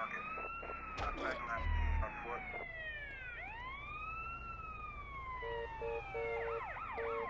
I'm Thank you.